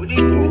Good evening,